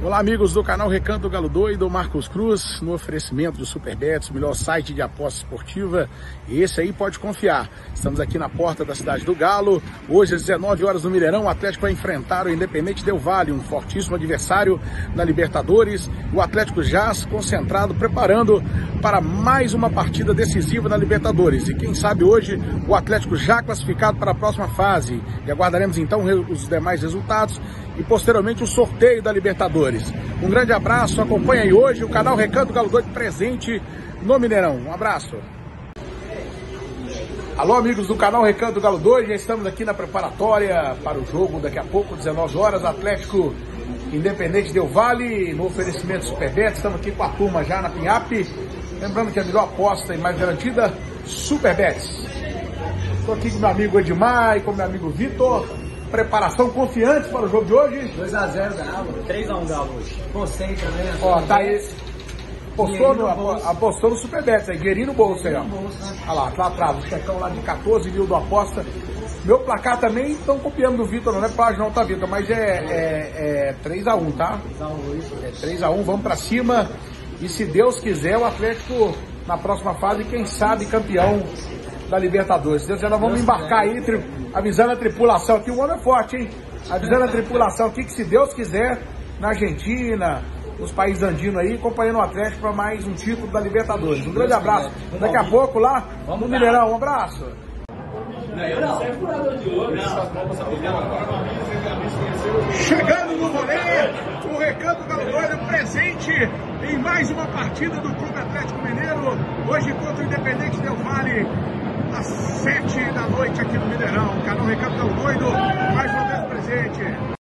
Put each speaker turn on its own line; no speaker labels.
Olá, amigos do canal Recanto Galo Doido, Marcos Cruz, no oferecimento do Superbets, o melhor site de aposta esportiva. Esse aí pode confiar. Estamos aqui na porta da cidade do Galo. Hoje, às 19 horas no Mineirão, o Atlético vai enfrentar o Independente Del Vale, um fortíssimo adversário na Libertadores. O Atlético já se concentrado, preparando para mais uma partida decisiva na Libertadores. E quem sabe hoje o Atlético já classificado para a próxima fase. E aguardaremos então os demais resultados e posteriormente o sorteio da Libertadores. Um grande abraço, acompanha aí hoje o canal Recanto Galo Doido presente no Mineirão. Um abraço. Alô, amigos do canal Recanto Galo Doido, já estamos aqui na preparatória para o jogo daqui a pouco, 19 horas, Atlético Independente Del Vale, no oferecimento Superbet, estamos aqui com a turma já na Pinhap, lembrando que a melhor aposta e mais garantida, Superbets. Estou aqui com meu amigo Edmar e com meu amigo Vitor, preparação confiante para o jogo de hoje?
2x0 Galo, 3x1 Galo hoje. Postei também. Né?
Ó, tá aí. Apostou no, no apostou no Superbets, aí, dinheirinho no bolso aí, ó. Né? Olha lá, lá atrás, o checão lá de 14 mil do aposta. Meu placar também estão copiando do Vitor, não é página não, tá, Vitor? Mas é, é, é 3x1, tá? 3x1, isso. É 3x1, vamos pra cima. E se Deus quiser, o Atlético na próxima fase, quem sabe campeão da Libertadores. Deus, já nós vamos embarcar aí, tri, avisando a tripulação aqui. O homem é forte, hein? Avisando a tripulação aqui que, se Deus quiser, na Argentina, nos países andinos aí, acompanhando o Atlético para mais um título da Libertadores. Um grande abraço. Daqui a pouco lá no Mineirão. Um abraço. Chegando no rolê, o Recanto Galo Doido presente em mais uma partida do Clube Atlético Mineiro, hoje contra o Independente Del Vale às 7 da noite aqui no Mineirão. O canal Recapitão tá Doido, mais uma vez presente.